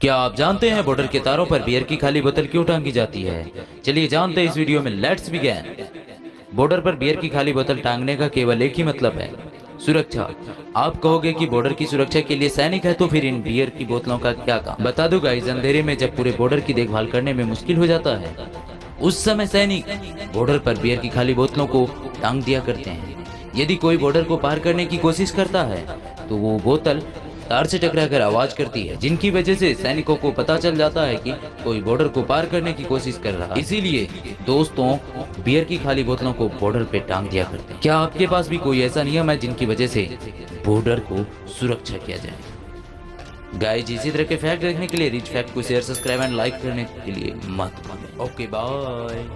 क्या आप जानते हैं बॉर्डर के तारों पर बियर की खाली बोतल क्यों टांगी जाती है? चलिए जानते हैं इस वीडियो में लेट्स बिगेन बॉर्डर पर बियर की खाली बोतल टांगने का केवल एक ही मतलब है, सुरक्षा. आप कहोगे कि बॉर्डर की सुरक्षा के लिए सैनिक है तो फिर इन बियर की बोतलों का क्या काम? बता दूँ गाइस अंधेरे में जब पूरे बॉर्डर की देखभाल करने में मुश्किल हो जाता है, उस समय सैनिक बॉर्डर पर बियर की खाली बोतलों को टांग दिया करते हैं. यदि कोई बॉर्डर को पार करने की कोशिश करता है तो वो बोतल तार से टकराकर आवाज़ करती है, जिनकी वजह से सैनिकों को पता चल जाता है कि कोई बॉर्डर को पार करने की कोशिश कर रहा है। इसीलिए दोस्तों बियर की खाली बोतलों को बॉर्डर पे टांग दिया करते हैं। क्या आपके पास भी कोई ऐसा नियम है जिनकी वजह से बॉर्डर को सुरक्षा किया जाए? गाय जी इसी तरह के फैक्ट देखने के लिए रिच फैक्ट को शेयर सब्सक्राइब एंड लाइक करने के लिए मत ओके बाय